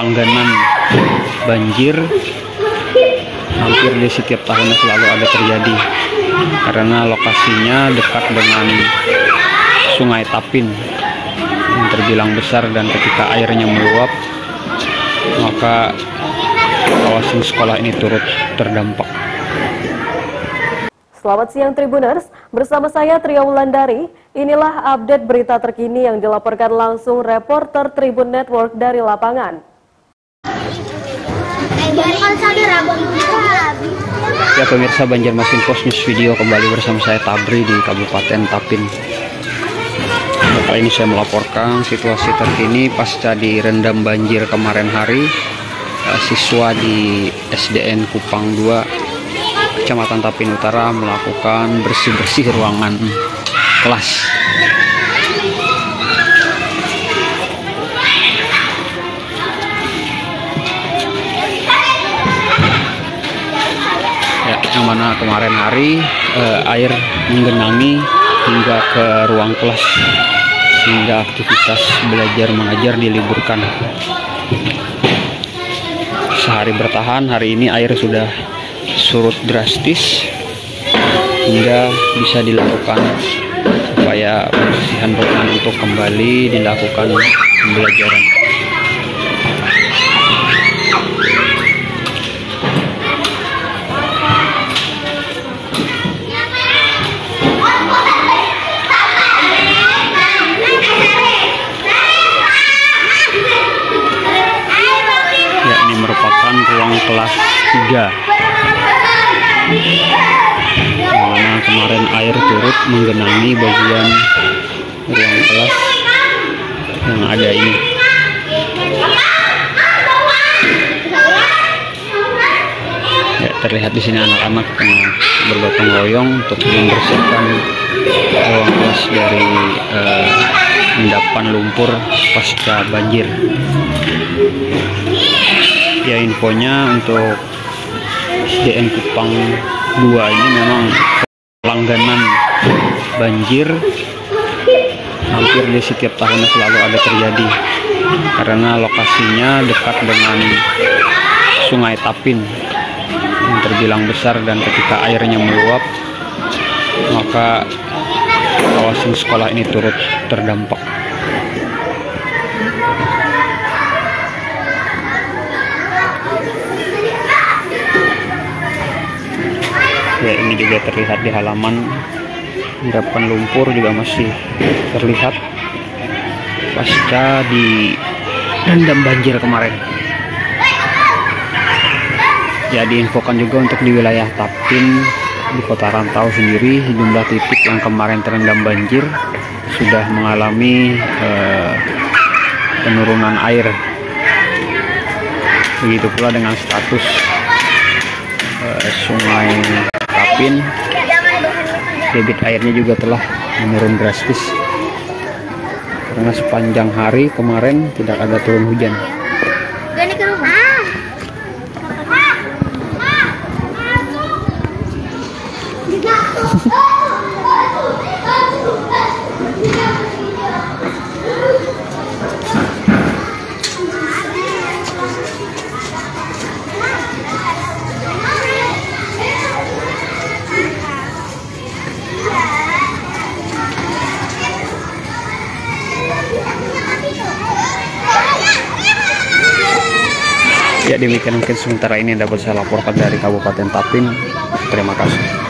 langganan banjir hampir di setiap tahunnya selalu ada terjadi karena lokasinya dekat dengan sungai Tapin yang terbilang besar dan ketika airnya meluap maka kawasan sekolah ini turut terdampak. Selamat siang Tribuners, bersama saya Tria Wulandari. Inilah update berita terkini yang dilaporkan langsung reporter Tribun Network dari lapangan. Ya pemirsa Banjarmasin Post News Video kembali bersama saya Tabri di Kabupaten Tapin. Kali ini saya melaporkan situasi terkini pasca direndam banjir kemarin hari eh, siswa di SDN Kupang 2 Kecamatan Tapin Utara melakukan bersih-bersih ruangan kelas. Yang mana kemarin hari eh, air menggenangi hingga ke ruang kelas sehingga aktivitas belajar mengajar diliburkan. Sehari bertahan, hari ini air sudah surut drastis hingga bisa dilakukan supaya pembersihan ruangan untuk kembali dilakukan pembelajaran. 3 yang mana kemarin air turut menggenangi bagian ruang kelas yang ada ini. Ya, terlihat di sini anak-anak bergotong royong untuk membersihkan ruang kelas dari eh, endapan lumpur pasca banjir. Ya infonya untuk SDN Kupang 2 ini memang langganan banjir. Hampir di setiap tahunnya selalu ada terjadi karena lokasinya dekat dengan sungai Tapin yang terbilang besar dan ketika airnya meluap maka kawasan sekolah ini turut terdampak ya ini juga terlihat di halaman. Endapan lumpur juga masih terlihat pasca di rendam banjir kemarin. Ya diinfokan juga untuk di wilayah Tapin di kota Rantau sendiri jumlah titik yang kemarin terendam banjir sudah mengalami eh, penurunan air. Begitu pula dengan status eh, sungai Tapin debit airnya juga telah menurun drastis. Karena sepanjang hari kemarin tidak ada turun hujan ya demikian mungkin sementara ini dapat saya laporkan dari Kabupaten Tapin. Terima kasih